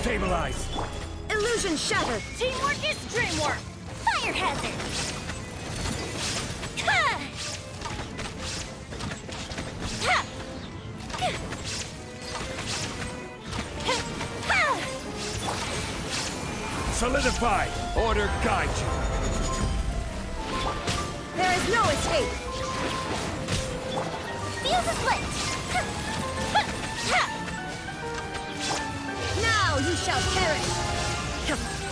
Stabilize! Illusion shattered! Teamwork is dreamwork! Fire hazard! Ha! Ha! Ha! Solidify! Order guide you! There is no escape! Fuse is lit! You shall perish!